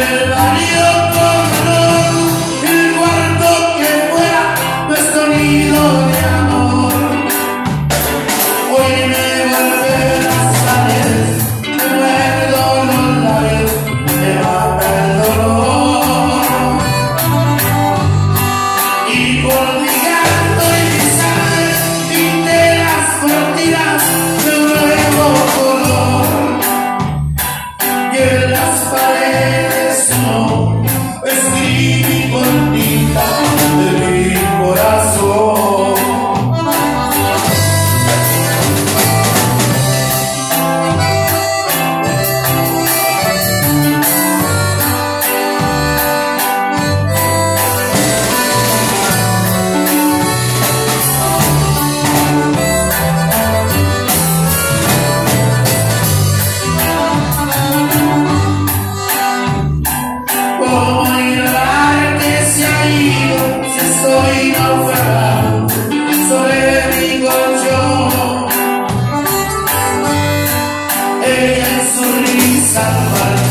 el barrio. San Juan.